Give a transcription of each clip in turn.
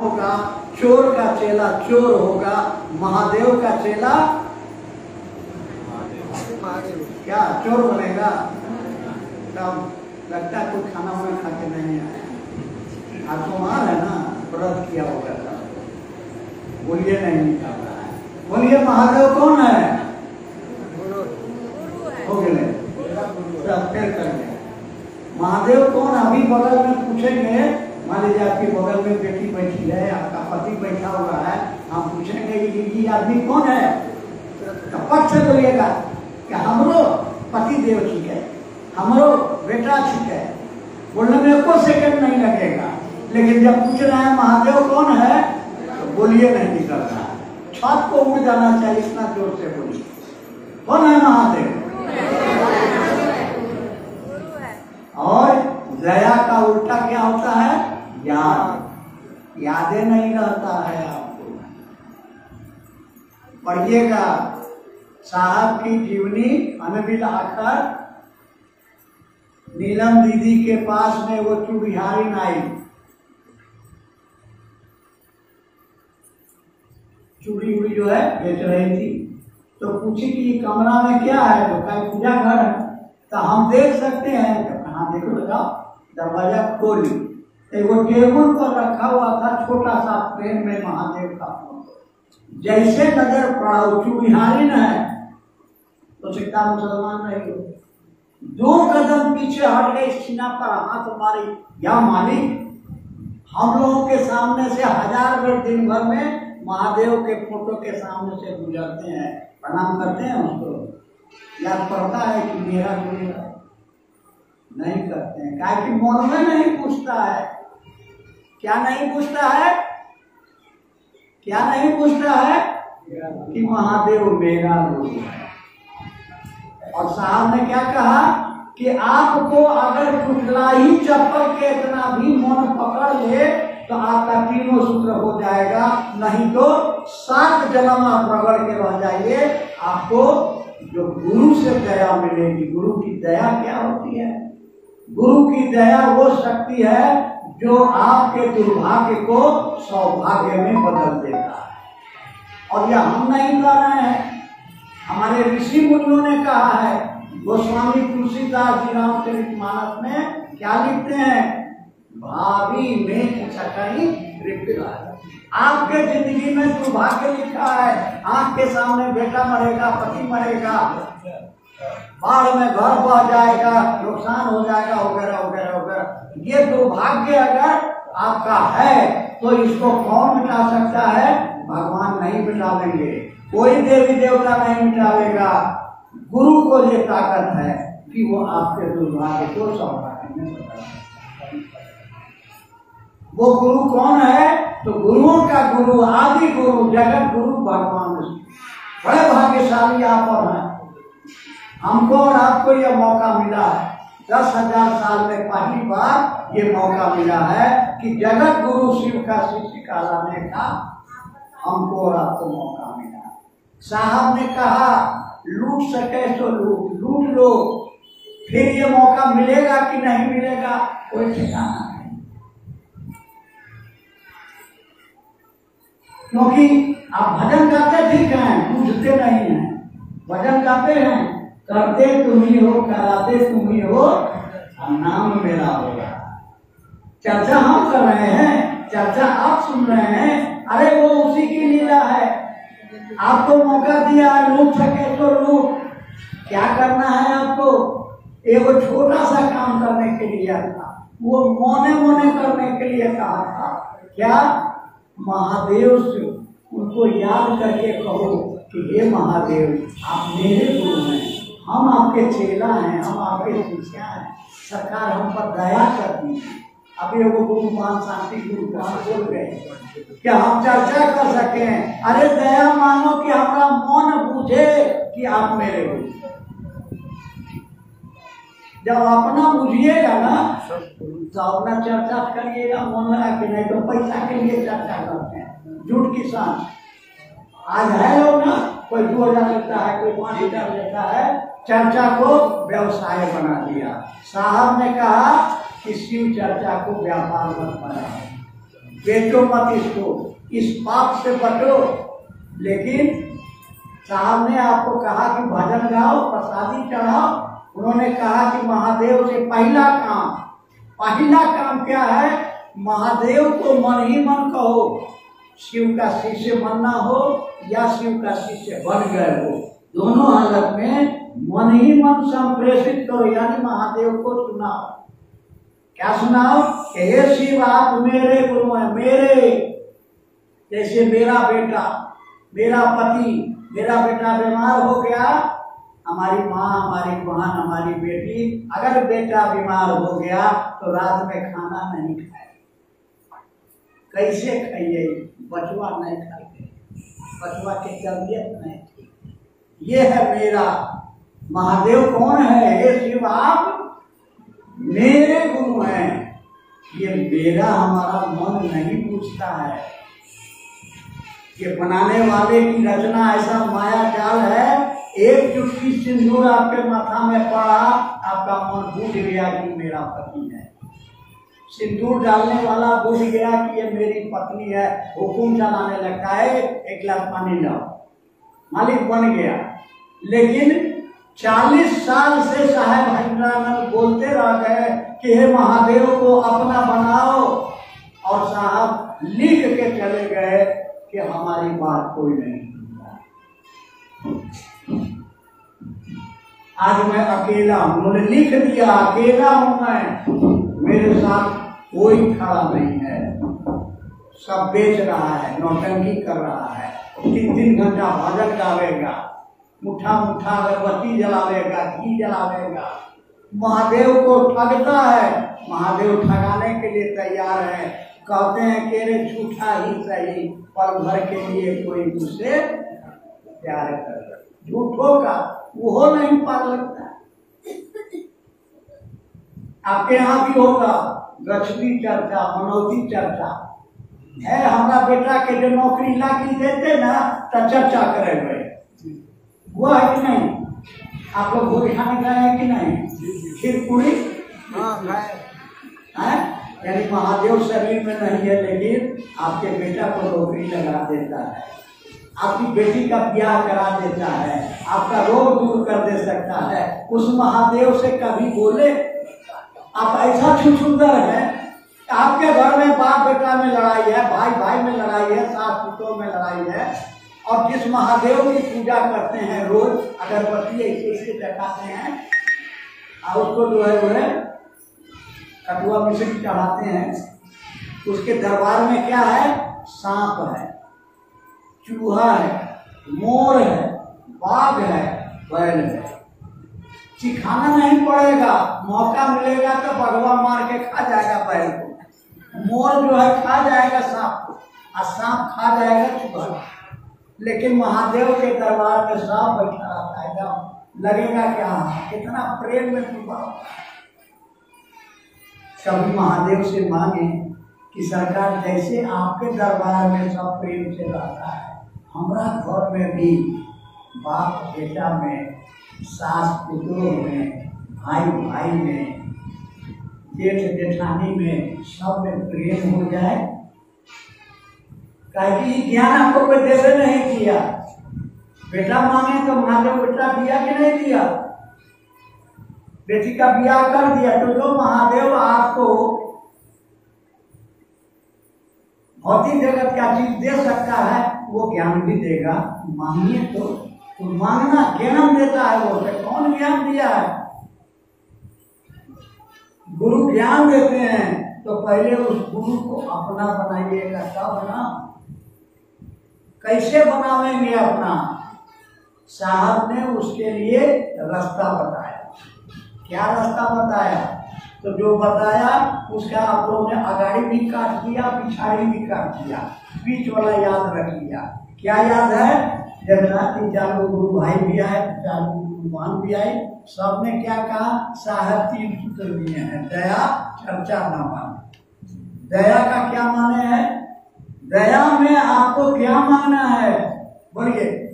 होगा, चोर का चेला चोर होगा, महादेव का चेला क्या चोर बनेगा? तब लगता है कोई खाना वाना खा के नहीं आया। आज कुमार है ना, व्रत किया होगा तब। बोलिए नहीं निकाल रहा है। बोलिए, महादेव कौन है? हो गए फिर करेंगे महादेव कौन? अभी बगल में पूछेंगे मान लीजिए आपके बगल में बेटी बैठी है आपका पति बैठा हुआ है हम पूछेंगे कि ये आदमी कौन है? तो से बोलिएगा कि हमरो पति देव ठीक है हमरो बेटा ठीक है। बोलने में एको सेकंड नहीं लगेगा लेकिन जब पूछ रहे हैं महादेव कौन है? तो बोलिए नहीं निकल रहा छत को उड़ जाना चाहिए इतना ज़ोर से बोलिए। कौन है महादेव? और दया का उल्टा क्या होता है? याद। यादें नहीं रहता है आपको। पढ़िएगा। साहब की जीवनी अनबिल आकर नीलम दीदी के पास में वो चुड़िहारी आई चूड़ी उड़ी जो है बेच रही थी। तो पूछी कि कमरा में क्या है? तो कहीं पूजा घर है। तो हम देख सकते हैं। तो कहाँ देखो, बताओ। दरवाज़ा खोली एगो टेबल पर रखा हुआ था, छोटा सा प्रेम में महादेव का जैसे नज़र पड़ा वो चूड़िहारी न है? तो सिक्का मुसलमान नहीं हो दो कदम पीछे हट गए सीना पर हाथ मारी या मालिक, हम लोगों के सामने से हज़ार बेर दिन भर में महादेव के फ़ोटो के सामने से गुजरते हैं, प्रणाम करते हैं उसको याद पड़ता है कि मेरा मेरा नहीं करते हैं। क्या कि मन में नहीं पूछता है। क्या नहीं पूछता है? क्या नहीं पूछता है? कि महादेव मेरा रूप है। और साहब ने क्या कहा? कि आपको अगर टुकड़ा ही चप्पल के इतना भी मन पकड़ ले तो आपका तीनों सूत्र हो जाएगा। नहीं तो सात जन्म आप रगड़ के रह जाइए। आपको जो गुरु से दया मिलेगी, गुरु की दया क्या होती है? गुरु की दया वो शक्ति है जो आपके दुर्भाग्य को सौभाग्य में बदल देता है। और यह हम नहीं कह रहे हैं। हमारे ऋषि मुनियों ने कहा है, गोस्वामी तुलसीदास जी रामचरित मानस में क्या लिखते हैं? भाभी में आपके ज़िंदगी में दुर्भाग्य लिखा है। आपके सामने बेटा मरेगा, पति मरेगा। बाढ़ में घर बह जाएगा, नुकसान हो जाएगा, वगैरह वगैरह। ये दुर्भाग्य अगर आपका है तो इसको कौन मिटा सकता है? भगवान नहीं मिटा देंगे कोई देवी देवता नहीं मिटावेगा। गुरु को ये ताकत है कि वो आपके दुर्भाग्य को सौभाग्य में वो गुरु कौन है? तो गुरुओं का गुरु, आदि गुरु, जगत गुरु भगवान बड़े भाग्यशाली आप और हैं हमको और आपको यह मौका मिला है। दस हज़ार साल में पहली बार ये मौका मिला है कि जगत गुरु शिव का शिष्य कहलाने का हमको और आपको मौका मिला। साहब ने कहा, लूट सके तो लूट लूट लो। फिर ये मौका मिलेगा कि नहीं मिलेगा, कोई ठिकाना नहीं। क्योंकि आप भजन करते ठीक हैं पूछते नहीं हैं। भजन करते हैं करते तुम ही हो कराते तुम ही हो और नाम मेरा होगा। चर्चा हम कर रहे हैं, चर्चा आप सुन रहे हैं। अरे वो उसी की लीला है। आपको मौका दिया लूट सके तो लूट क्या करना है आपको? एगो छोटा सा काम करने के लिए था। वो मोने मोने करने के लिए कहा था। क्या? महादेव से उनको याद करके कहो कि, हे महादेव, आप मेरे गुरु हैं। हम आपके चेला हैं, हम आपके शिष्या हैं। सरकार हम पर दया कर दीजिए अभी वो गुरु मान शांति गुरु कहाँ बोल गए क्या हम चर्चा कर सके। अरे दया मानो कि हमारा मन पूछे कि आप मेरे गुरु जब अपना बुझिएगा ना तो अपना चर्चा करिएगा, मन लगा कि नहीं तो पैसा के लिए चर्चा करते हैं। झूठ किसान आज है लोग ना, कोई दो हज़ार लेता है, कोई पाँच हज़ार लेता है चर्चा को व्यवसाय बना दिया। साहब ने कहा कि शिव चर्चा को व्यापार मत बनाओ। बेचो मत इसको। इस पाप से बचो। लेकिन साहब ने आपको कहा कि भजन गाओ, प्रसादी चढ़ाओ। उन्होंने कहा कि महादेव से पहला काम पहला काम क्या है? महादेव को मन ही मन कहो। शिव का शिष्य बनना हो या शिव का शिष्य बन गए हो। दोनों हालत में मन ही मन संप्रेषित करो, यानी महादेव को सुनाओ। क्या सुनाओ? हे शिव, आप मेरे गुरु हैं, मेरे। जैसे मेरा बेटा, मेरा पति, मेरा बेटा बीमार हो गया, हमारी माँ, हमारी बहन, हमारी बेटी, अगर बेटा बीमार हो गया तो रात में खाना नहीं खाए। कैसे खाइए? बचवा नहीं खाते। बचवा की तबियत नहीं। ये है मेरा। महादेव कौन है? हे शिव आप मेरे गुरु हैं। ये मेरा हमारा मन नहीं पूछता है। ये बनाने वाले की रचना ऐसा माया जाल है। एक चुटकी सिंदूर आपके माथा में पड़ा, आपका मन बूझ गया कि मेरा पति है। सिंदूर डालने वाला बूझ गया कि ये मेरी पत्नी है। हुकुम चलाने लगता है, एक गिलास पानी लाओ मालिक बन गया। लेकिन चालीस साल से साहेब हरिंद्रानंद बोलते रह गए कि हे महादेव, को अपना बनाओ। और साहब लिख के चले गए कि हमारी बात कोई नहीं आज मैं अकेला हूँ, उन्होंने लिख दिया, अकेला हूँ मैं। मेरे साथ कोई खड़ा नहीं है। सब बेच रहा है, नौटंकी कर रहा है। तीन तीन घंटा भजन गावेगा, मुठा मुठा अगरबत्ती जलावेगा, घी जलावेगा। महादेव को ठगता है। महादेव ठगाने के लिए तैयार है। कहते हैं कि रे झूठा ही सही, पल भर के लिए कोई मुझसे प्यार कर झूठों का वो नहीं पार लगता। आपके यहाँ भी होगा गछली चर्चा मनौती चर्चा। है हमारा बेटा के जो नौकरी लागी देते ना तो चर्चा करे हुए हुआ है कि नहीं? आप लोग भोज खाने गए हैं कि नहीं? खीर पूरी है? यानी महादेव शरीर में नहीं है लेकिन आपके बेटा को नौकरी लगा देता है। आपकी बेटी का ब्याह करा देता है। आपका रोग दूर कर दे सकता है। उस महादेव से कभी बोले आप ऐसा छुछुंदर है? आपके घर में बाप बेटा में लड़ाई है भाई भाई में लड़ाई है सास पुतों में लड़ाई है, और जिस महादेव की पूजा करते हैं रोज, अगरबत्ती ऐसे चढ़ाते हैं, और उसको जो है वो है कटुआ मिश्री चढ़ाते हैं उसके दरबार में क्या है? सांप है, चूहा है, मोर है, बाघ है, बैल है। सिखाना नहीं पड़ेगा, मौका मिलेगा तो भगवान मार के खा जाएगा बैल को। मोर जो है खा जाएगा सांप, और सांप खा जाएगा चूहा लेकिन महादेव के दरबार में सांप बैठा रहता है जब लगेगा क्या कितना प्रेम में डूबा कभी महादेव से मांगे कि सरकार, जैसे आपके दरबार में सब प्रेम से रहता है, हमारा घर में भी बाप बेटा में सास पुत्रों में भाई भाई में जेठ जेठानी में सब में प्रेम हो जाए। कहीं ज्ञान आपको कोई देवे नहीं किया बेटा मांगे तो महादेव बेटा दिया कि नहीं दिया? बेटी का ब्याह कर दिया तो जो महादेव आपको भौतिक जगत का चीज़ दे सकता है वो ज्ञान भी देगा। मांगिए तो, तो मांगना ज्ञान देता है वो तो कौन ज्ञान दिया है? गुरु ज्ञान देते हैं तो पहले उस गुरु को अपना बनाइएगा तब ना। कैसे बनावेंगे अपना? साहब ने उसके लिए रास्ता बताया। क्या रास्ता बताया? तो जो बताया, उसका आप लोगों ने अगाड़ी भी काट दिया, पिछाड़ी भी काट दिया, बीच वाला याद रख लिया। क्या याद है? जब तीन चार लोग गुरु भाई भी आए तीन चार गुरुमान भी आए। सबने क्या कहा? साहब तीन सूत्र दिए हैं। दया, चर्चा न माने। दया का क्या माने है? दया में आपको क्या मांगना है? बोलिए।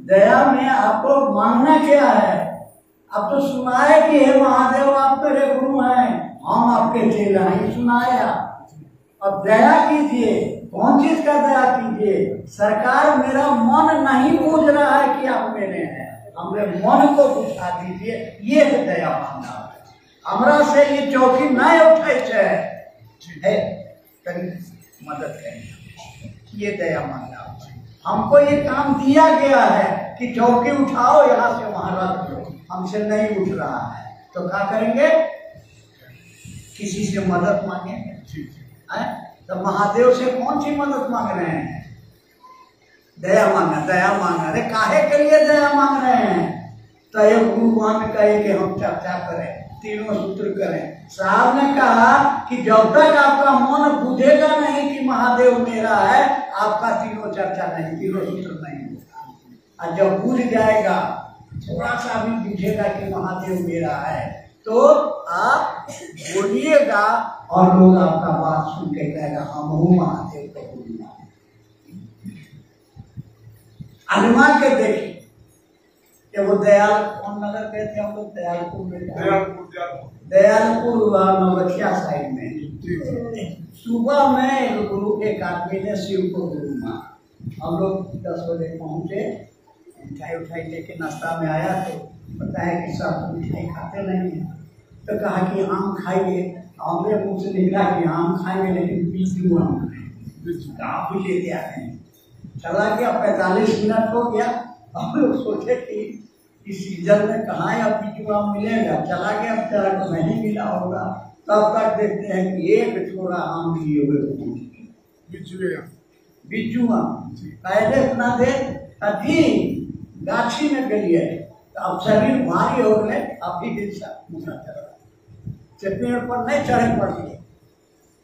दया में आपको मांगना क्या है? अब तो सुनाए कि हे महादेव, आप मेरे गुरु हैं। हम आपके चेला ही। सुनाया। अब दया कीजिए। कौन चीज़ का दया कीजिए? सरकार मेरा मन नहीं बूझ रहा है कि आप मेरे हैं। हमरे मन को बुझा दीजिए, ये है दया मांगना हमारा से ये चौकी नहीं उठे है? मदद करें ये दया मांगना हमको ये काम दिया गया है कि चौकी उठाओ, यहाँ से वहाँ रख दो। हमसे नहीं उठ रहा है। तो क्या करेंगे? किसी से मदद मांगेंगे। हैं? तो महादेव से कौन सी मदद मांग रहे हैं? दया मांगा दया मांगा अरे काहे के लिए दया मांग रहे हैं? तो ये भगवान कहे कि हम चर्चा करें, तीनों सूत्र करें। साहब ने कहा कि जब तक आपका मन बुझेगा नहीं कि महादेव मेरा है, आपका तीनों चर्चा नहीं, तीनों सूत्र नहीं और जब बुझ जाएगा, थोड़ा सा भी बुझेगा कि महादेव मेरा है तो आप बोलिएगा और लोग आपका बात सुन के कहेगा हम हूँ महादेव को बोलना अनुमान के देखिए कि वो दयाल कौन नगर गए थे हम लोग दयालपुर में दयालपुर नवगछिया साइड में। सुबह में एक गुरु के आदमी ने शिव को गुरु माना हम लोग दस बजे पहुँचे। मिठाई उठाई लेके नाश्ता में आया तो पता है कि सब मिठाई खाते नहीं है। तो कहा कि आम खाइए। हमारे मुँह से निकला कि आम खाएँगे लेकिन बीस दिन आम खाएँगे। आप भी लेते आते हैं। चला गया पैंतालीस मिनट हो गया। हम लोग सोचे कि इस सीज़न में कहाँ या बीजू आम मिलेगा? चला गया बेचारा को नहीं मिला होगा। तब तक देखते हैं कि एक छोड़ा आम लिए हुए बिज्जू आम। पहले इतना दे अभी गाछी में गलिए तो अब शरीर भारी हो गए अभी साथ मुसा चल से पेड़ पर नहीं चढ़े पड़िए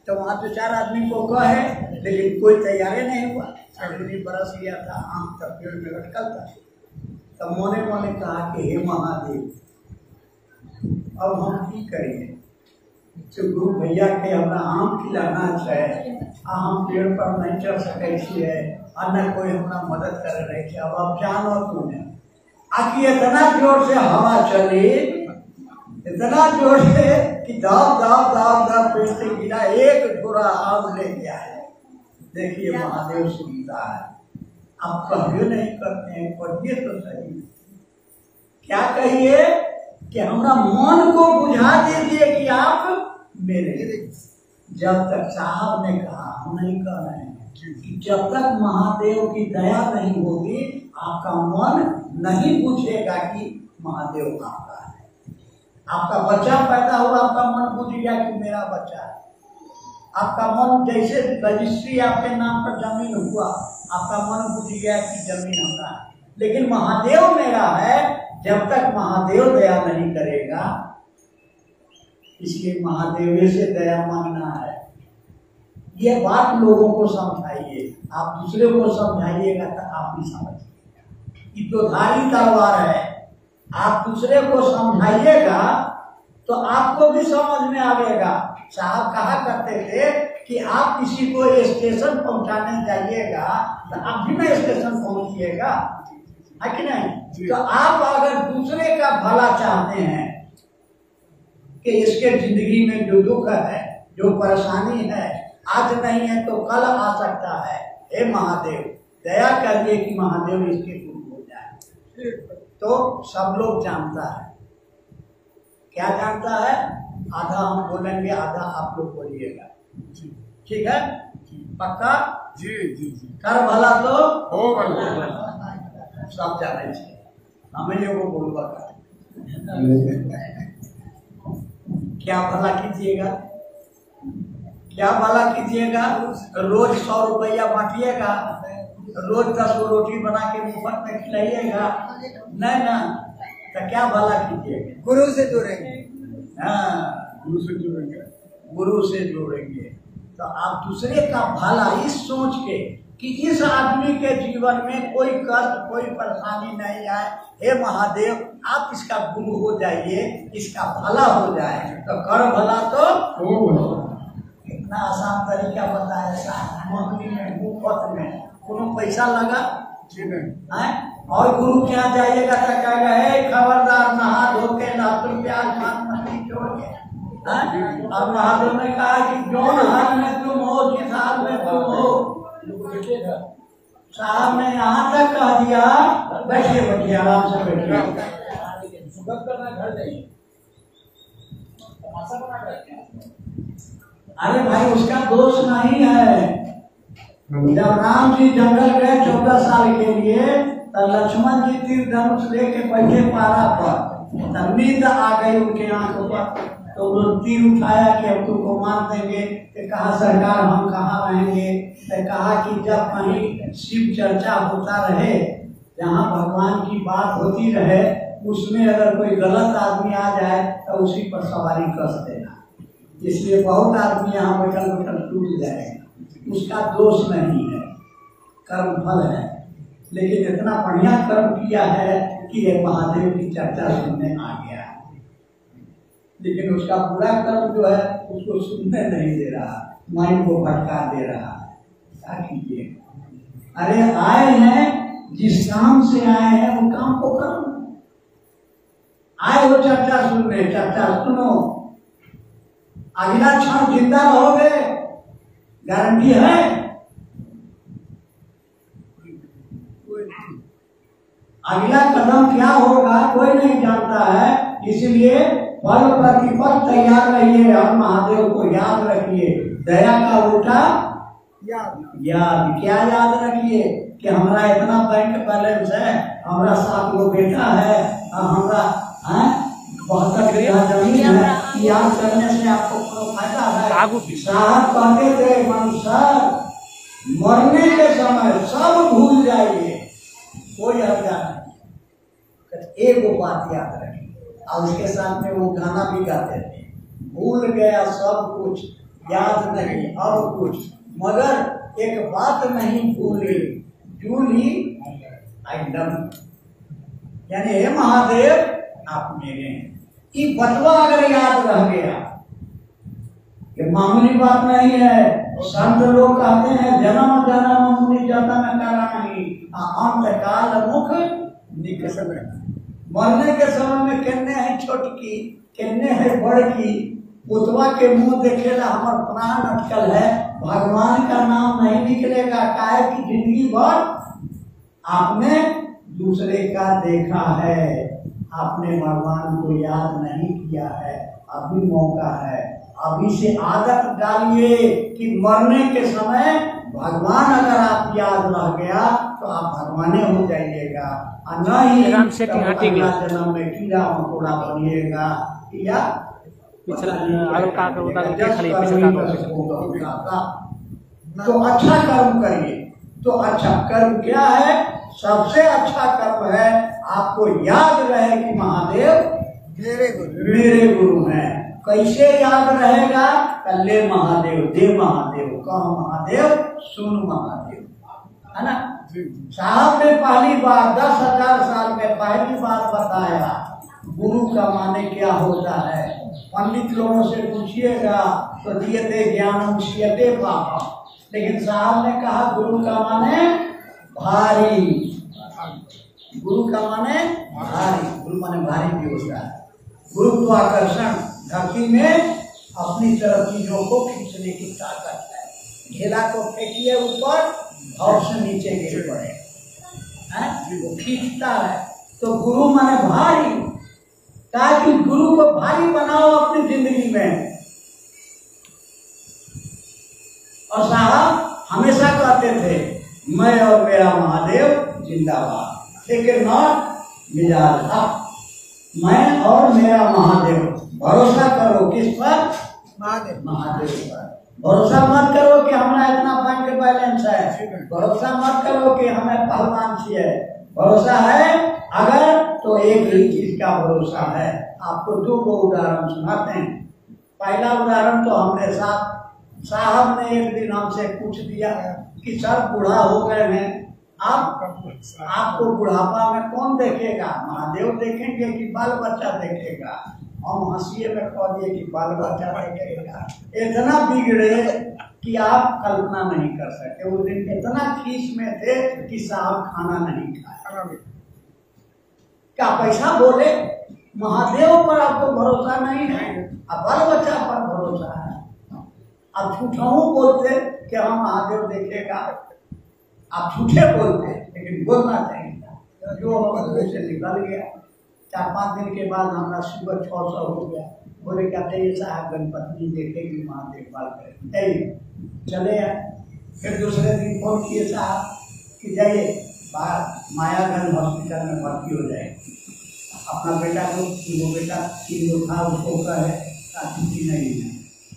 तो वहाँ दो चार आदमी को कहे, लेकिन कोई तैयारी नहीं हुआ। अग्नि बरस गया था, आम तब पेड़ में लटकल था। तब मोने मोने कहा कि, हे महादेव, अब हम की करेंगे? तो गुरु भैया के हमरा आम खिलाना छै आ हम पेड़ पर नहीं चढ़ सकै छियै आ न कोई हमरा मदद कर रहे थे अब अब जानो तूने? आकि इतना ज़ोर से हवा चली, इतना ज़ोर से कि दाव दाव दाव दाव पेड़ से गिरा एक झोरा आम ले गया है। देखिए महादेव सुनता है। आप कहिए नहीं करते हैं पढ़िए तो सही क्या कहिए कि हमारा मन को बुझा दीजिए कि आप मेरे जब तक साहब ने कहा हम नहीं कह रहे हैं। कि जब तक महादेव की दया नहीं होगी आपका मन नहीं पूछेगा कि महादेव आपका है। आपका बच्चा पैदा हुआ, आपका मन बुझ गया कि मेरा बच्चा है। आपका मन जैसे रजिस्ट्री आपके नाम पर ज़मीन हुआ, आपका मन बुझ गया कि ज़मीन हमारा है। लेकिन महादेव मेरा है, जब तक महादेव दया नहीं करेगा, इसलिए महादेव से दया मांगना है। ये बात लोगों को समझाइए, आप दूसरे को समझाइएगा तो आप भी समझिएगा ये तो तलवार है। आप दूसरे को समझाइएगा तो आपको भी समझ में आएगा साहब कहा करते थे कि आप किसी को स्टेशन पहुँचाने जाइएगा तो आप भी ना स्टेशन पहुंचिएगा। है कि नहीं? तो आप अगर दूसरे का भला चाहते हैं कि इसके ज़िंदगी में जो दुख है जो परेशानी है आज नहीं है तो कल आ सकता है। हे महादेव दया करिए कि महादेव इसके तो सब लोग जानता है। क्या जानता है? आधा हम बोलेंगे आधा आप लोग बोलिएगा। ठीक है? पक्का? जी जी जी। कर भला तो। हो भला। सब जाने छे हमें एगो बोलबा का क्या भला कीजिएगा? क्या भला कीजिएगा? रोज सौ रुपया बांटिएगा। रोज दस गो रोटी बना के मुफ़्त में खिलाइएगा। नहीं ना। तो क्या भला कीजिएगा? गुरु से जुड़ेंगे। हाँ गुरु से जुड़ेंगे। गुरु से जोड़ेंगे। तो आप दूसरे का भला इस सोच के कि इस आदमी के जीवन में कोई कष्ट कोई परेशानी नहीं आए। हे महादेव आप इसका गुरु हो जाइए इसका भला हो जाए। तो कर भला तो। हो भला इतना आसान तरीका बताया साहब। में मुफ़्त में। कोनो पैसा लगा। है? और गुरु के यहाँ जाइएगा तो कहेगा हे खबरदार नहा धो के लहसुन प्याज मांस मछली छोड़ के? और महादेव ने कहा कि जौन हाल में तुम हो जिस हाल में तुम हो। साहब ने यहाँ तक कह दिया। बैठिए बैठिए आराम से बैठिए। अरे भाई उसका दोष नहीं है। जब राम जी जंगल गए चौदह साल के लिए लक्ष्मण जी तीर धनुष लेके बैठे पारा पर तो नींद आ गई उनके आँख पर। तो उन्होंने तीर उठाया कि हम तुमको मार देंगे तो कहा, सरकार, हम कहाँ रहेंगे? तो कहा कि जब कहीं शिव चर्चा होता रहे, जहाँ भगवान की बात होती रहे, उसमें अगर कोई गलत आदमी आ जाए तो उसी पर सवारी कस देना। इसलिए बहुत आदमी यहाँ बैठल बैठल टूट जाएगा। उसका दोष नहीं है। कर्म फल है। लेकिन इतना बढ़िया कर्म किया है कि ये महादेव की चर्चा सुनने आ गया। लेकिन उसका बुरा कर्म जो है, उसको सुनने नहीं दे रहा माइंड को भटका दे रहा। क्या कीजिए? अरे आए हैं, जिस काम से आए हैं, वो काम को करो। आए हो चर्चा सुनने, चर्चा सुनो। अगला क्षण ज़िंदा रहोगे। गारंटी है अगला कदम क्या होगा कोई नहीं जानता है इसलिए फल प्रतिफल तैयार रहिए और महादेव को याद रखिए दया का उल्टा याद क्या याद रखिए कि हमारा इतना बैंक बैलेंस है हमारा सात गो बेटा है और हमारा हैं, बहत्तर बीघा ज़मीन है कि याद करने से आपको कोनो फ़ायदा है मनुष्य मरने के समय सब भूल जाइए, कोई हर्जा नहीं। एक बात याद रखिए। और उसके साथ में वो गाना भी गाते थे। भूल गया सब कुछ, याद नहीं और कुछ, मगर एक बात नहीं भूली, जूली आई लव यानी, हे महादेव, आप मेरे हैं। ये बतवा अगर याद रह गया ये मामूली बात नहीं है। संत लोग कहते हैं, जन्म जन्म मुनि जतन करानी अंत काल मुख मरने के समय में किन्ने है छोटकी किन्ने है बड़की। पुतवा के मुँह देखेला हमर प्राण अटकल है। भगवान का नाम नहीं निकलेगा। काहे की ज़िंदगी भर आपने दूसरे का देखा है। आपने भगवान को याद नहीं किया है। अभी मौका है। अभी से आदत डालिए कि मरने के समय भगवान अगर आप याद रह गया तो आप भगवाने हो जाइएगा। और न ही राम गया। जन्म में कीड़ा मकोड़ा बनिएगा या पिछला आगे का कर उतार के खाली पीछे का कर तो अच्छा कर्म करिए। तो अच्छा कर्म क्या है? सबसे अच्छा कर्म है आपको याद रहे कि महादेव मेरे गुरु। मेरे गुरु हैं। कैसे याद रहेगा? कल्ले महादेव दे महादेव कह महादेव? सुन महादेव। है ना? साहब ने पहली बार दस हज़ार साल में पहली बार बताया गुरु का माने क्या होता है? पंडित लोगों से पूछिएगा तो दियते ज्ञानम शियते पापा। लेकिन साहब ने कहा गुरु का माने भारी। गुरु का माने भारी। गुरु माने भारी भी होता है। गुरुत्वाकर्षण। धरती में अपनी तरफ़ चीज़ों को खींचने की ताकत है। घेरा को फेंकिए ऊपर, और से नीचे गिर पड़े? वो खींचता है। तो गुरु माने भारी। ताकि गुरु को भारी बनाओ अपनी ज़िंदगी में। और साहब हमेशा कहते थे, मैं और मेरा महादेव जिंदाबाद। लेकिन नॉट मिजाज था। मैं और मेरा महादेव भरोसा करो किस पर? महादेव। महादेव पर। भरोसा मत करो कि हमारा इतना बैंक बैलेंस है। भरोसा मत करो कि हमें पहलवान चाहिए भरोसा है अगर तो एक ही चीज़ का भरोसा है। आपको दो को उदाहरण सुनाते हैं। पहला उदाहरण तो हमने साथ साहब ने एक दिन हमसे पूछ दिया कि सर बूढ़ा हो गए हैं। आप आपको बुढ़ापा में कौन देखेगा? महादेव देखेंगे कि बाल बच्चा देखेगा। हम हंसिए में कह दिए कि बाल बच्चा देखेगा इतना बिगड़े कि आप कल्पना नहीं कर सकते उस दिन इतना खींच में थे कि साहब खाना नहीं खाया क्या पैसा बोले? महादेव पर आपको भरोसा नहीं है। अब बाल बच्चा पर भरोसा है। अब झूठाऊ बोलते कि हम महादेव देखेगा। आप झूठे बोलते, लेकिन बोलना चाहिए जो हम से निकल गया। चार पाँच दिन के बाद हमारा सुबह छः सौ हो गया। बोले, कहते, ये साहब गणपति देखेगी, वहाँ देखभाल करेगी। नहीं चले फिर दूसरे दिन फ़ोन किए साहब कि जाइए, बाहर मायागंज हॉस्पिटल में भर्ती हो जाए अपना बेटा को, वो बेटा तीन लोग था उसको कहे छुट्टी नहीं है।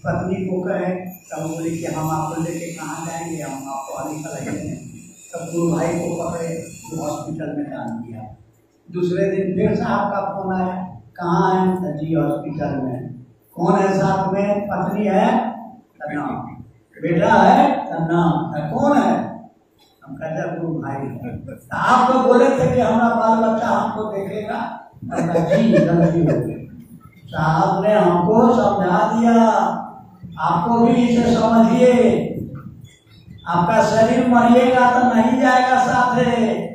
पत्नी को कहे तब बोले कि हम आपको लेके कहाँ जाएँगे, हम आपको अली का लगेंगे तब गुरु भाई को पकड़े हॉस्पिटल में डाल दिया दूसरे दिन फिर साहब का फ़ोन आया, कहाँ है तो जी हॉस्पिटल में? कौन है साथ में? पत्नी है? तो ना बेटा है? तो ना तो कौन है? हम कहते गुरु भाई। तो आप तो बोले थे कि हमारा बाल बच्चा हमको देखेगा। तो जी साहब ने हमको समझा दिया। आपको भी इसे समझिए। आपका शरीर मरिएगा तो नहीं जाएगा साथे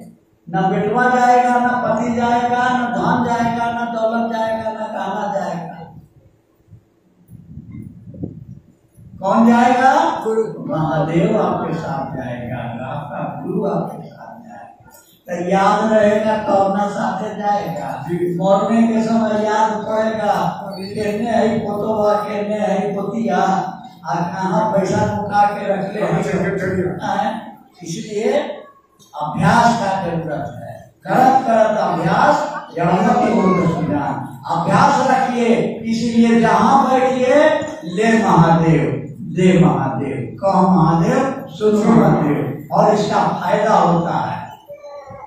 न बेटवा जाएगा न पति जाएगा न धन जाएगा न दौलत जाएगा न कहना जाएगा। कौन जाएगा? गुरु। महादेव आपके साथ जाएगा आपका गुरु आपके साथ जाएगा। तो याद रहेगा कब न साथे जाएगा। मरने के समय याद पड़ेगा। कहने है पोतोबा कहने है पोतिया आ कहाँ पैसा मुका के रख ले। हैं? इसलिए अभ्यास का ज़रूरत है। करत करत अभ्यास सुजान अभ्यास रखिए, इसलिए जहाँ बैठिए, ले महादेव ले महादेव। कह महादेव, सुन महादेव। और इसका फ़ायदा होता है।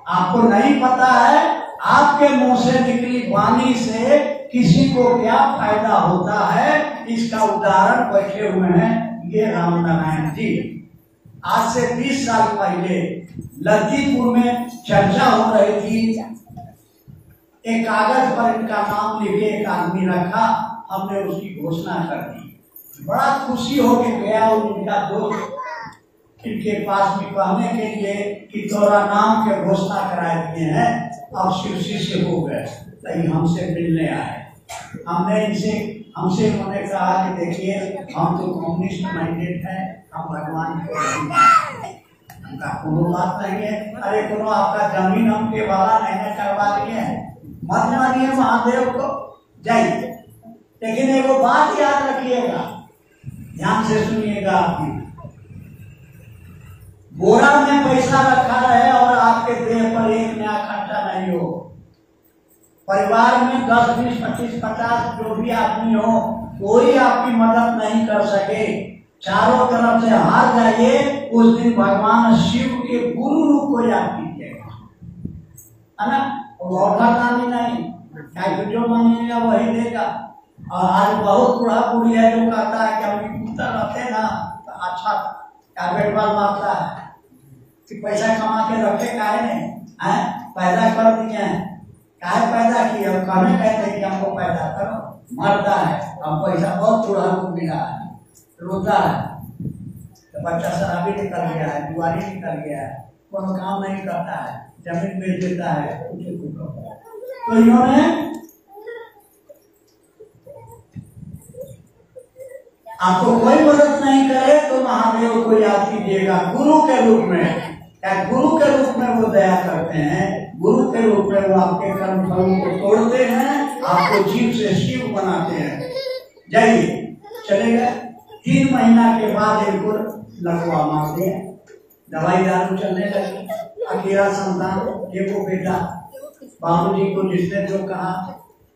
आपको नहीं पता है, आपके मुँह से निकली वाणी से किसी को क्या फ़ायदा होता है? इसका उदाहरण बैठे हुए हैं, ये राम नारायण जी। आज से 20 साल पहले लतीपुर में चर्चा हो रही थी। एक कागज़ पर इनका नाम लिखे, एक आदमी रखा, हमने उसकी घोषणा कर दी। बड़ा खुशी हो के गया और इनका दोस्त इनके पास में कहने के लिए कि तोरा नाम के घोषणा करा दिए हैं, अब शिव शिष्य हो गए ये हमसे मिलने आए। हमने इनसे, हमसे उन्होंने कहा कि देखिए, हम तो कम्युनिस्ट माइंडेड हैं, हम भगवान को। उनका कोनो बात नहीं है। अरे कोनो आपका ज़मीन हमके वाला नहीं करवा दिए हैं। मत मानिए महादेव को। जाइए। लेकिन एगो बात याद रखिएगा। ध्यान से सुनिएगा आपकी। बोरा में पैसा रखा रहे और आपके देह पर एक नया खर्चा नहीं हो। परिवार में दस, बीस, पच्चीस, पचास, जो भी आदमी हो, कोई आपकी मदद नहीं कर सके। चारों तरफ़ से हार जाइए, उस दिन भगवान शिव के गुरु रूप को याद कीजिएगा नहीं क्या जो मांगेगा वही देगा। और आज बहुत बूढ़ा बूढ़ी है जो कहता है कि हम कुत्ता रहते ना तो अच्छा कार्बेट बाल मारता है कि पैसा कमा के रखे काहे नहीं हैं? पैदा कर दिए। हैं काहे पैदा किए? कहने कहते हैं कि हमको पैदा करो। मरता है। हम पैसा बहुत को मिला है। रोता है। तो बच्चा शराबी निकल गया है दुआरी निकल गया है, कोनो काम नहीं करता है, ज़मीन बेच देता है है तो इन्होंने आपको कोई मदद नहीं करे तो महादेव को याद कीजिएगा, गुरु के रूप में, या गुरु के रूप में वो दया करते हैं, गुरु के रूप में वो आपके कर्म फलों को तोड़ते हैं, आपको जीव से शिव बनाते हैं। जाइए, चले गए। तीन महीना के बाद इनको लगवा मार दिया दवाई दारू चलने लगी। अकेला संतान, देखो बेटा बाबू जी को जिसने जो कहा,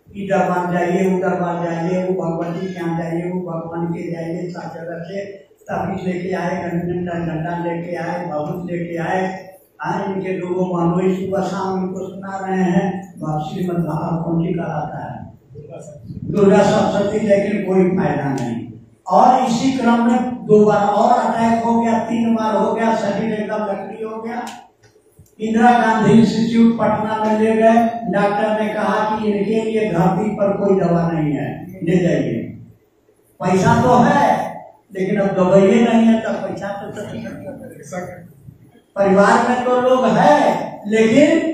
इधर मान जाइए, उधर मान जाइए, वो भगवती के यहाँ जाइए, वो भगवान के जाइए सब जगह से तभी लेके आए घंटा घंटा लेके आए बहुत लेके आए। आए इनके लोगों मानो सुबह शाम इनको सुना रहे हैं श्रीमद भागवत कौन जी कराता है? दुर्गा सप्तती लेकिन कोई फ़ायदा नहीं। और इसी क्रम में दो बार और अटैक हो गया, तीन बार हो गया, शरीर एकदम लकड़ी हो गया। इंदिरा गांधी इंस्टीट्यूट पटना में ले गए। डॉक्टर ने कहा कि इनके लिए धरती पर कोई दवा नहीं है, ले जाइए। पैसा तो है, लेकिन अब दवाइए नहीं है, तब पैसा तो परिवार में तो लोग है, लेकिन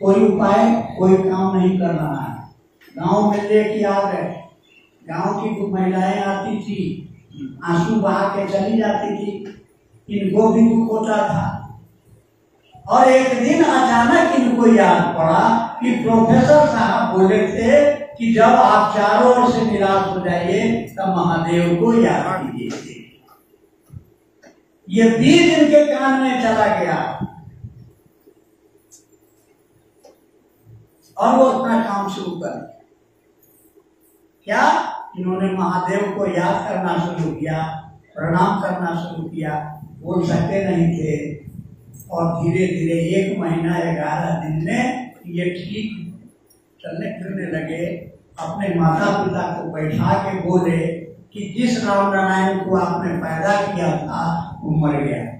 कोई उपाय, कोई काम नहीं कर रहा है। गाँव में लेके आ गए गाँव की कुछ महिलाएँ आती थी, आँसू बहा के चली जाती थी। इनको भी दुख होता था। और एक दिन अचानक इनको याद पड़ा कि प्रोफेसर साहब बोले थे कि जब आप चारों ओर से निराश हो जाइए, तब महादेव को याद कीजिए। ये बीज इनके कान में चला गया। और वो अपना काम शुरू कर दिया। क्या, इन्होंने महादेव को याद करना शुरू किया, प्रणाम करना शुरू किया, बोल सकते नहीं थे। और धीरे धीरे एक महीना, ग्यारह दिन में ये ठीक चलने फिरने लगे। अपने माता पिता को बैठा के बोले कि जिस राम नारायण को आपने पैदा किया था, वो मर गया।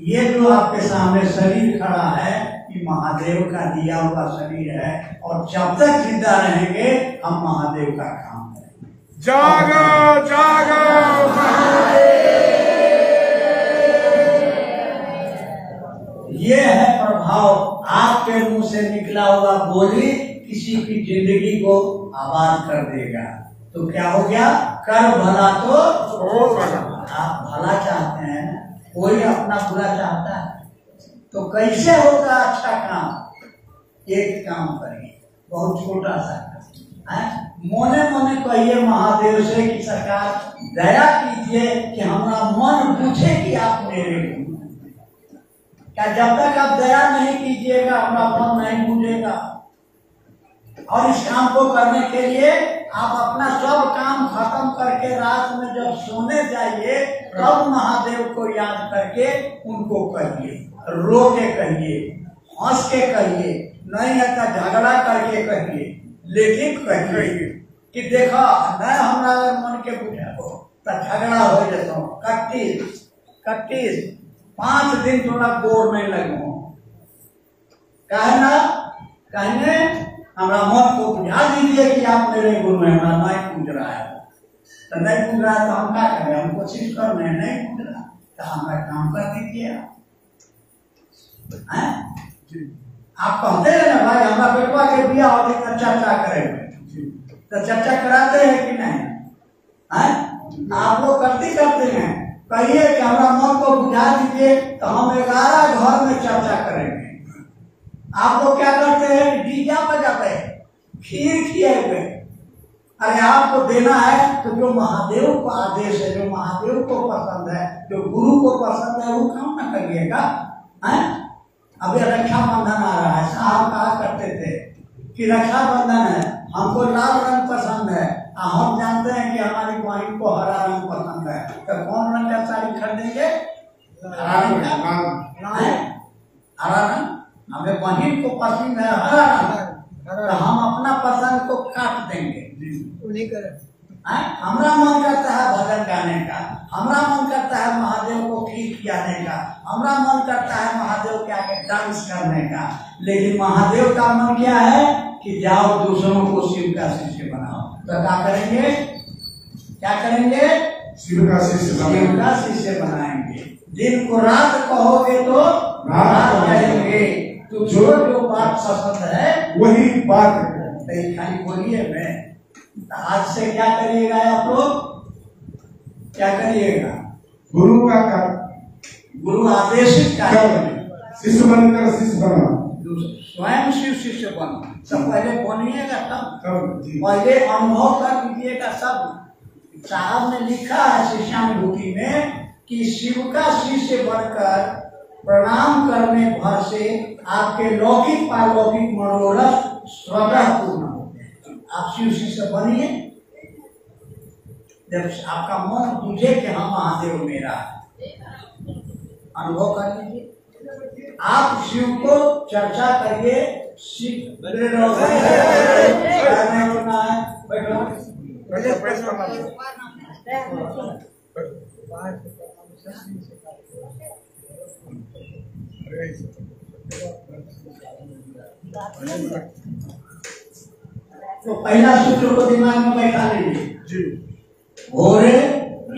ये जो आपके सामने शरीर खड़ा है कि महादेव का दिया हुआ शरीर है और जब तक ज़िंदा रहेंगे हम महादेव का काम करेंगे। जागो जागो ये है प्रभाव। आपके मुँह से निकला हुआ बोली किसी की ज़िंदगी को आबाद कर देगा। तो क्या हो गया? कर भला तो भला। आप भला चाहते हैं? कोई अपना बुरा चाहता है? तो कैसे होगा अच्छा काम? एक काम करिए, बहुत छोटा सा है? मोने मोने कहिए महादेव से कि सरकार, दया कीजिए कि हमारा मन पूछे कि आप मेरे क्या जब तक आप दया नहीं कीजिएगा, हमारा मन नहीं पूजेगा और इस काम को करने के लिए आप अपना सब काम खत्म करके रात में जब सोने जाइए, तब महादेव को याद करके उनको कहिए। रो के कहिए हंस के कहिए, नहीं आता झगड़ा करके कहिए, लेकिन कहिए कि देखो न हमारा मन के बुझे हो तो झगड़ा हो जतो। कट्टीस कट्टीस पाँच दिन थोड़ा गोर नहीं लगो। कहना, कहने, हमारा मन को बुझा दीजिए कि आप मेरे गुरु में हमारा नहीं पूछ रहा है। तो नहीं पूछ रहा है तो हम क्या करें हम कोशिश कर रहे हैं नहीं पूछ रहा तो हमारा काम कर दीजिए आप हैं? आप कहते हैं ना भाई? हमारा बेटवा के बिया हो तो चर्चा करेंगे तो चर्चा कराते हैं कि नहीं? हैं? आप लोग करते करते हैं। कहिए कि हमारा मन को बुझा दीजिए तो हम ग्यारह घर में चर्चा करेंगे। आप लोग क्या करते हैं? डीजा बजाते हैं। खीर किए हुए। अरे आपको देना है तो जो महादेव को आदेश है, जो महादेव को पसंद है, जो गुरु को पसंद है, वो काम ना करिएगा। हैं? अभी रक्षाबंधन आ रहा है साहब कहा करते थे कि रक्षाबंधन है हमको लाल रंग पसंद है आ, हम जानते हैं कि हमारी बहन को हरा रंग पसंद है। तो कौन रंग का साड़ी खरीदेंगे? हरा रंग का। हैं? हरा रंग? हमें बहन को पसंद है हरा रंग। तो हम अपना पसंद को काट देंगे। उन्हीं करे? हमारा मन करता है भजन गाने का। हमारा मन करता है महादेव को खीर खिलाने का। हमारा मन करता है महादेव के आगे डांस करने का। लेकिन महादेव का मन क्या है कि जाओ दूसरों को शिव का शिष्य बनाओ। तो क्या करेंगे? क्या करेंगे? शिव का शिष्य शिव का शिष्य बनाएँगे। दिन को रात कहोगे तो रात कहेंगे। तो जो जो बात पसंद है वही बात है। खाली बोलिए मैं आज से क्या करिएगा आप लोग? क्या करिएगा? गुरु का कर्म गुरु आदेशित कार्य शिष्य बनकर शिष्य बना। स्वयं शिव शिष्य बनो। सब पहले बनिएगा तब। पहले अनुभव कर लीजिएगा सब। साहब ने लिखा है शिष्यानुभूति में कि शिव का शिष्य बनकर प्रणाम करने भर से आपके लौकिक पालौकिक मनोरथ स्वतः पूर्ण आप शिव शिष्य बनिए जब आपका मन बुझे कि हाँ महादेव मेरा है। अनुभव कर लीजिए आप शिव को चर्चा करिए। शिव बैठे रहो, बैठे रहो, ना है, बैठो पहले प्रश्न मानो। तो पहला सूत्र को दिमाग में बैठा लीजिए जी। भोरे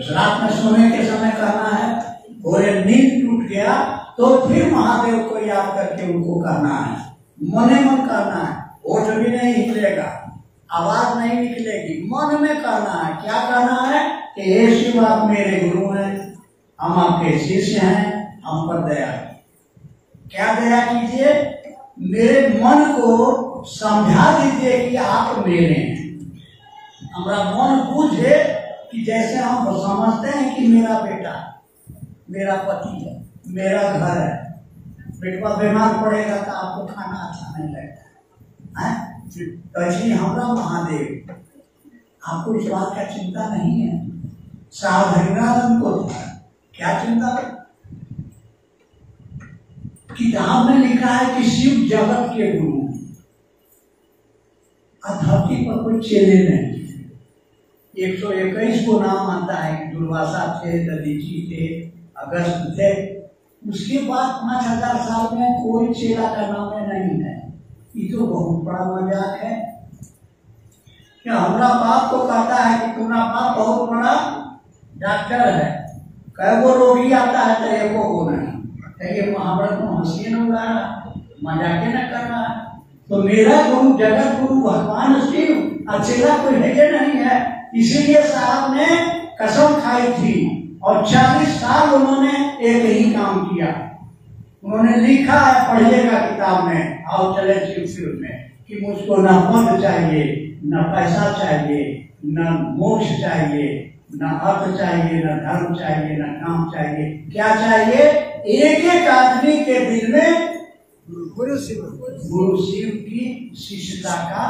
रात में सोने के समय करना है भोरे नींद टूट गया तो फिर महादेव को याद करके उनको करना है। मने मन करना है ओठ भी नहीं हिलेगा आवाज़ नहीं निकलेगी मन में करना है। क्या कहना है? कि हे शिव आप मेरे गुरु हैं हम आपके शिष्य हैं हम पर दया। क्या दया कीजिए? मेरे मन को समझा दीजिए कि आप मेरे हैं। हमारा मन बुझे कि जैसे हम समझते हैं कि मेरा बेटा, मेरा पति है, मेरा घर है बेटवा बीमार पड़ेगा तो आपको खाना अच्छा नहीं लगता। है? तो हमारा महादेव, आपको इस बात का चिंता नहीं है? सावधान को क्या चिंता किताब में लिखा है कि शिव जगत के गुरु। धरती पर कोई चेले नहीं एक सौ इक्कीस को नाम आता है दुर्वासा थे ददीची थे, अगस्त थे। उसके बाद पाँच हज़ार साल में कोई चेला का नाम नहीं है। ये तो बहुत बड़ा मज़ाक है। कि हमारा बाप को कहता है कि तुम्हारा बाप बहुत बड़ा डॉक्टर है? कई वो रोगी आता है तो एको को नहीं तो ये महाभारत में हँसी न उड़ा रहा, मजाके न कर रहा है। तो मेरा गुरु, जगत गुरु, भगवान शिव अचेला कोई है नहीं है। इसीलिए साहब ने कसम खाई थी और चालीस साल उन्होंने एक ही काम किया। उन्होंने लिखा है, पढ़िएगा किताब में। आओ चले शिव शिव में कि मुझको न पद चाहिए, न पैसा चाहिए, न मोक्ष चाहिए, न अर्थ चाहिए, न धर्म चाहिए, न काम चाहिए। क्या चाहिए? एक एक आदमी के दिल में गुरु शिव गुरु शिव की शिष्यता का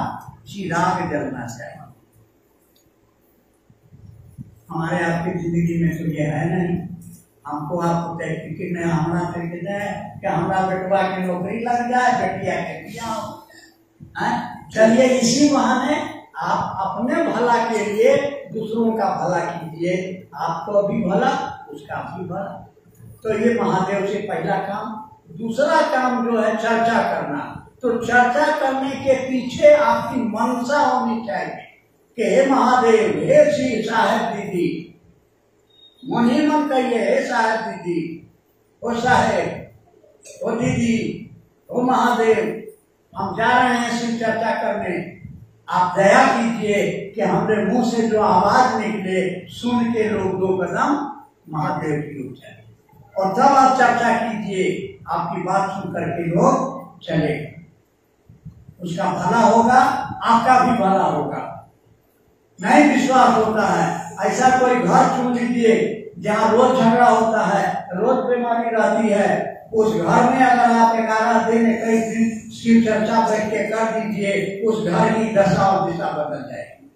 चिराग जलना चाहिए। हमारे आपकी ज़िंदगी में तो ये है नहीं। हमको आपको टिकट में हमारा करके जाए कि हमारा बेटवा की नौकरी लग जाए, बेटिया के हो। चलिए, इसी बहाने आप अपने भला के लिए, दूसरों का भला कीजिए आपको भी भला, उसका भी भला। तो ये महादेव से पहला काम दूसरा काम जो है चर्चा करना। तो चर्चा करने के पीछे आपकी मनसा होनी चाहिए कि हे महादेव, हे श्री साहेब दीदी मन ही मन कहिए, हे साहेब दीदी, ओ साहेब, ओ दीदी, ओ महादेव, हम जा रहे हैं शिव चर्चा करने। आप दया कीजिए कि हमारे मुँह से जो आवाज़ निकले, सुन के लोग दो कदम महादेव की चले और तब आप चर्चा कीजिए आपकी बात सुन करके लोग चले। उसका भला होगा, आपका भी भला होगा। नहीं विश्वास होता है। ऐसा कोई घर चुन लीजिए, जहाँ रोज झगड़ा होता है, रोज बीमारी रहती है। उस घर में अगर आप ग्यारह दिन इक्कीस दिन शिव चर्चा बैठ के कर दीजिए, उस घर की दशा और दिशा बदल जाएगी।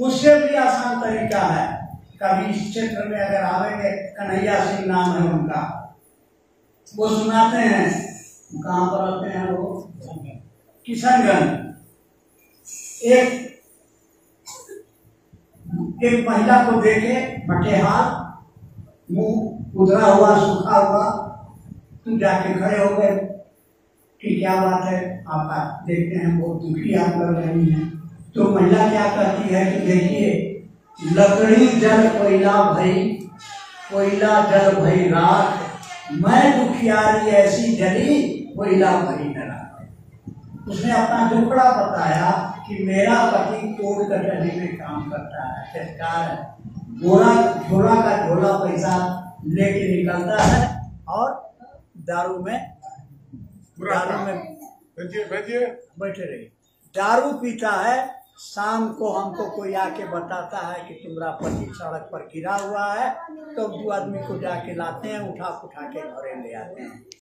उससे भी आसान तरीका है। कभी इस क्षेत्र में अगर आवेंगे, कन्हैया सिंह नाम है उनका। वो सुनाते हैं कहाँ पर रहते हैं वो। किशनगंज। एक एक महिला को देखे, बटे हाथ, मुँह उधरा हुआ, सूखा हुआ। तुम जाके खड़े हो गए। कि क्या बात है आप देखते हैं, बहुत दुखी आप लग रही हैं। तो महिला क्या कहती है कि देखिए, लकड़ी जल कोयला भई, कोयला जल भई राख। मैं दुखियारी ऐसी जली कोयला भई न राख उसने अपना दुखड़ा बताया कि मेरा पति कोर्ट कचहरी में काम करता है। सरकार है। गोरा झोला का झोला पैसा लेके निकलता है और दारू में दारू में बैठे रही दारू पीता है शाम को हमको कोई आके बताता है कि तुम्हारा पति सड़क पर गिरा हुआ है तो दो आदमी को जाके लाते हैं उठा उठा के घरे ले आते हैं।